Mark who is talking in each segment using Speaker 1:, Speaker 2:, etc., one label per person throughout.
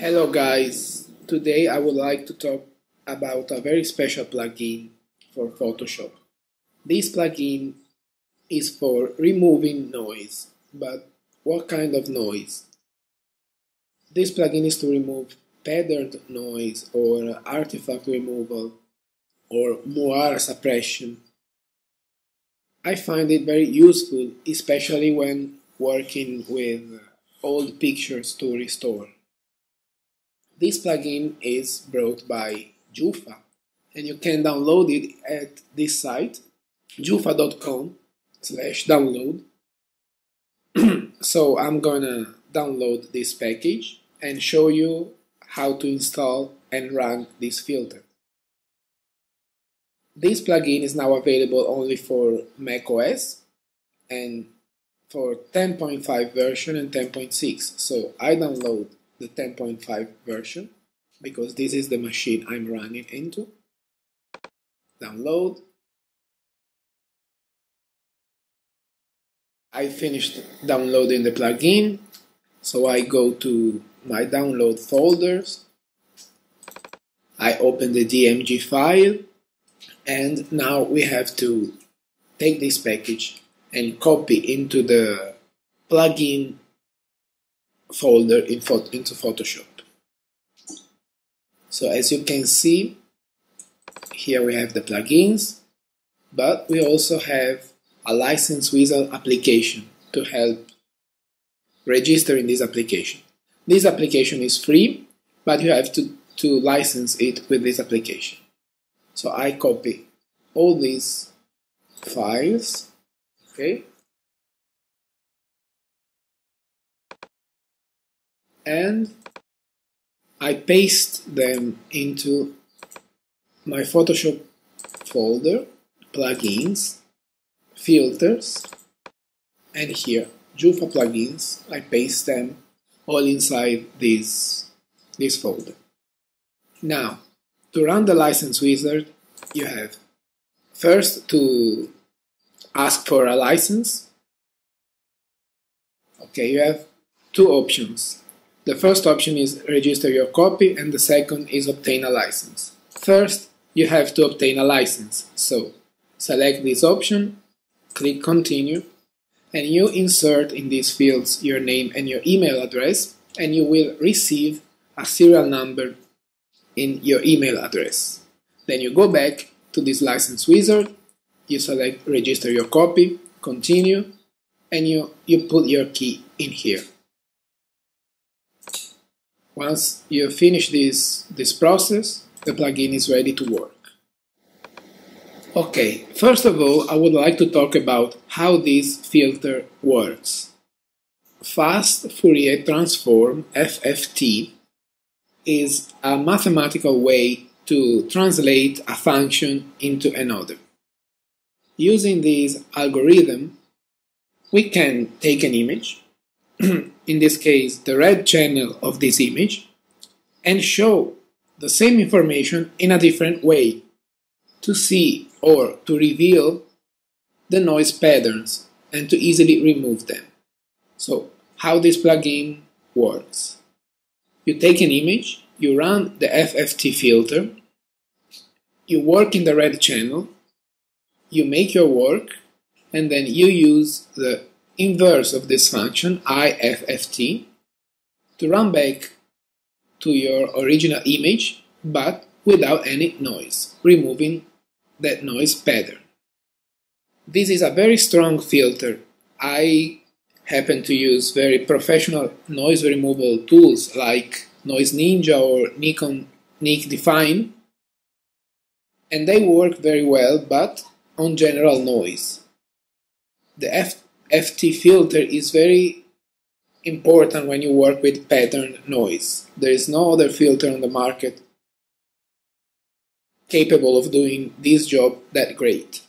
Speaker 1: Hello guys, today I would like to talk about a very special plugin for Photoshop. This plugin is for removing noise, but what kind of noise? This plugin is to remove patterned noise or artifact removal or moire suppression. I find it very useful, especially when working with old pictures to restore. This plugin is brought by Joofa and you can download it at this site joofa.com slash download so I'm gonna download this package and show you how to install and run this filter. This plugin is now available only for macOS and for 10.5 version and 10.6 so I download the 10.5 version because this is the machine I'm running into. Download. I finished downloading the plugin, so I go to my download folders. I open the DMG file, and now we have to take this package and copy into the plugin folder in into Photoshop. So as you can see, here we have the plugins, but we also have a license wizard application to help register in this application. This application is free, but you have to, to license it with this application. So I copy all these files, okay, and I paste them into my Photoshop folder, plugins, filters, and here, Joofa plugins, I paste them all inside this, this folder. Now, to run the license wizard, you have first to ask for a license. Okay, you have two options. The first option is register your copy and the second is obtain a license. First, you have to obtain a license. So, select this option, click continue, and you insert in these fields your name and your email address and you will receive a serial number in your email address. Then you go back to this license wizard, you select register your copy, continue, and you, you put your key in here. Once you finish this, this process, the plugin is ready to work. Okay, first of all, I would like to talk about how this filter works. Fast Fourier Transform, FFT, is a mathematical way to translate a function into another. Using this algorithm, we can take an image, in this case the red channel of this image, and show the same information in a different way to see or to reveal the noise patterns and to easily remove them. So how this plugin works. You take an image, you run the FFT filter, you work in the red channel, you make your work, and then you use the inverse of this function, IFFT, to run back to your original image, but without any noise, removing that noise pattern. This is a very strong filter. I happen to use very professional noise removal tools like Noise Ninja or Nikon Nik Dfine, and they work very well, but on general noise. The F FT filter is very important when you work with pattern noise. There is no other filter on the market capable of doing this job that great.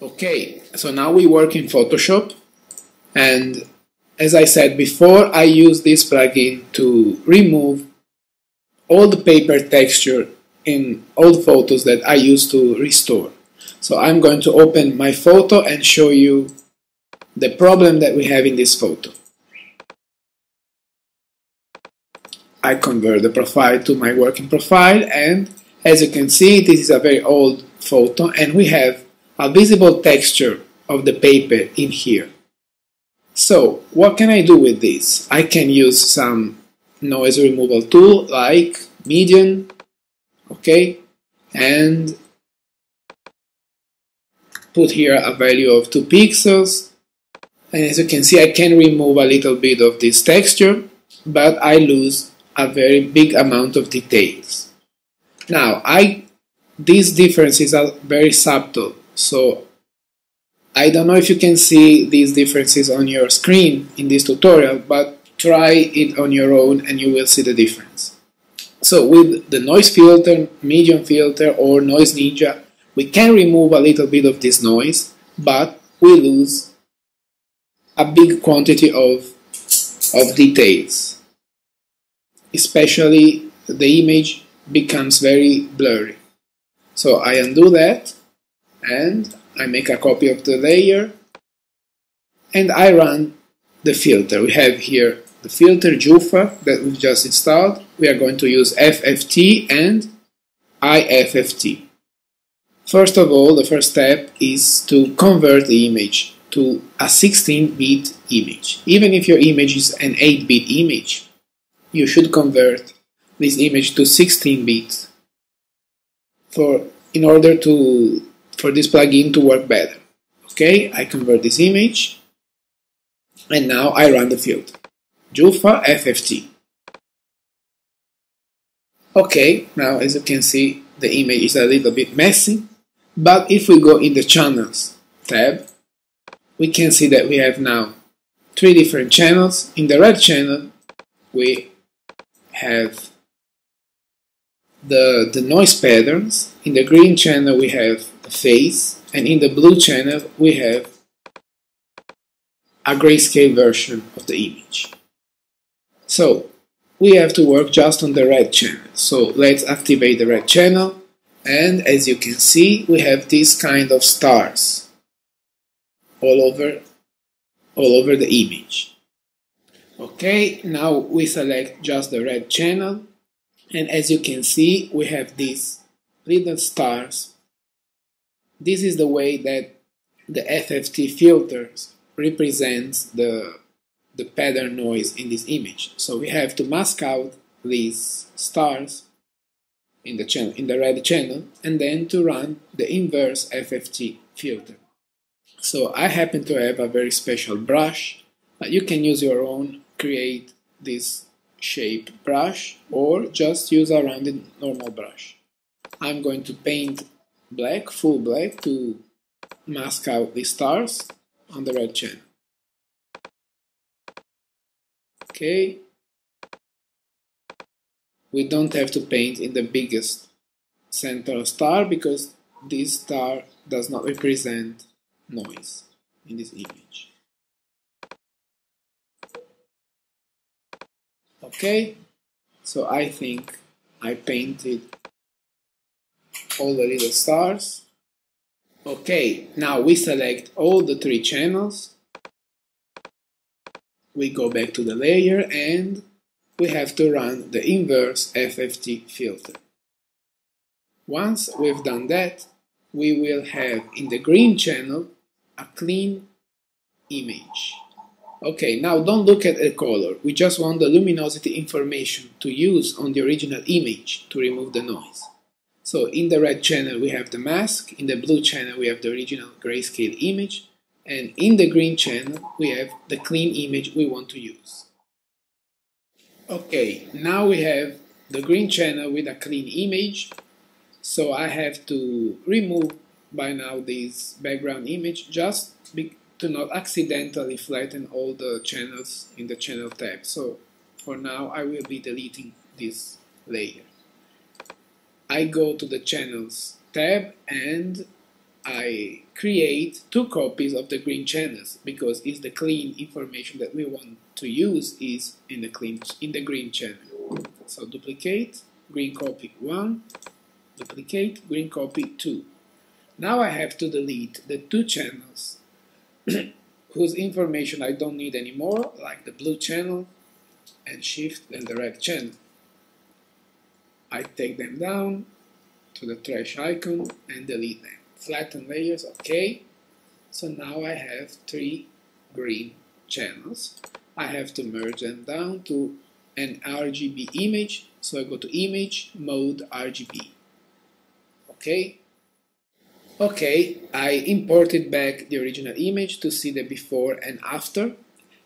Speaker 1: Okay, so now we work in Photoshop and as I said before, I use this plugin to remove all the paper texture in all photos that I used to restore. So I'm going to open my photo and show you the problem that we have in this photo. I convert the profile to my working profile and as you can see this is a very old photo and we have a visible texture of the paper in here. So what can I do with this? I can use some noise removal tool like median okay and put here a value of 2 pixels and as you can see I can remove a little bit of this texture but I lose a very big amount of details. Now I these differences are very subtle so I don't know if you can see these differences on your screen in this tutorial but try it on your own and you will see the difference. So with the noise filter, median filter or noise ninja we can remove a little bit of this noise but we lose a big quantity of, of details. Especially the image becomes very blurry. So I undo that and I make a copy of the layer and I run the filter. We have here the filter Joofa that we've just installed. We are going to use FFT and IFFT. First of all, the first step is to convert the image to a 16-bit image. Even if your image is an 8-bit image, you should convert this image to 16 bits for in order to for this plugin to work better. Okay, I convert this image and now I run the field. Joofa FFT. Okay, now as you can see the image is a little bit messy, but if we go in the channels tab, we can see that we have now three different channels. In the red channel, we have the, the noise patterns. In the green channel, we have the phase. And in the blue channel, we have a grayscale version of the image. So, we have to work just on the red channel. So, let's activate the red channel. And as you can see, we have these kind of stars all over all over the image. Okay, now we select just the red channel and as you can see we have these little stars. This is the way that the FFT filters represents the the pattern noise in this image. So we have to mask out these stars in the channel in the red channel and then to run the inverse FFT filter. So I happen to have a very special brush. But you can use your own, create this shape brush or just use a rounded normal brush. I'm going to paint black, full black to mask out the stars on the red channel. Okay. We don't have to paint in the biggest center star because this star does not represent noise in this image. Okay, so I think I painted all the little stars. Okay, now we select all the three channels. We go back to the layer and we have to run the inverse FFT filter. Once we've done that, we will have in the green channel a clean image. Okay, now don't look at the color. We just want the luminosity information to use on the original image to remove the noise. So in the red channel we have the mask, in the blue channel we have the original grayscale image, and in the green channel we have the clean image we want to use. Okay, now we have the green channel with a clean image, so I have to remove by now this background image just to not accidentally flatten all the channels in the channel tab. So for now I will be deleting this layer. I go to the channels tab and I create two copies of the green channels because it's the clean information that we want to use is in the clean in the green channel. So duplicate green copy 1, duplicate green copy 2. Now I have to delete the two channels whose information I don't need anymore, like the blue channel and shift and the red channel. I take them down to the trash icon and delete them. Flatten layers, okay. So now I have three green channels. I have to merge them down to an RGB image. So I go to Image, Mode, RGB. Okay. Okay, I imported back the original image to see the before and after.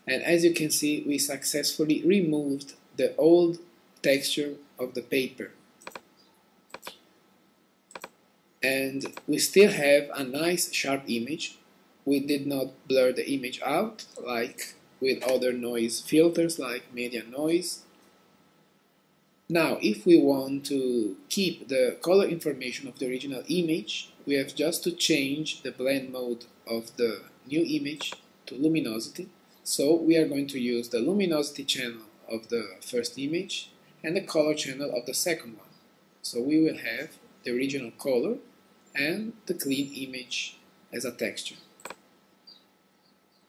Speaker 1: And as you can see, we successfully removed the old texture of the paper. And we still have a nice sharp image. We did not blur the image out like with other noise filters like media noise. Now, if we want to keep the color information of the original image, we have just to change the blend mode of the new image to luminosity. So we are going to use the luminosity channel of the first image and the color channel of the second one. So we will have the original color and the clean image as a texture.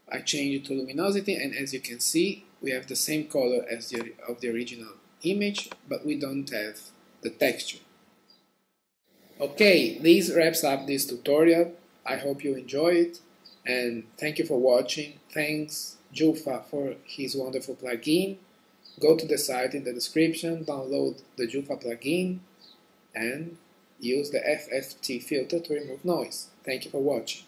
Speaker 1: I change it to luminosity and as you can see we have the same color as the, of the original image but we don't have the texture. Okay, this wraps up this tutorial. I hope you enjoy it and thank you for watching. Thanks Joofa for his wonderful plugin. Go to the site in the description, download the Joofa plugin and use the FFT filter to remove noise. Thank you for watching.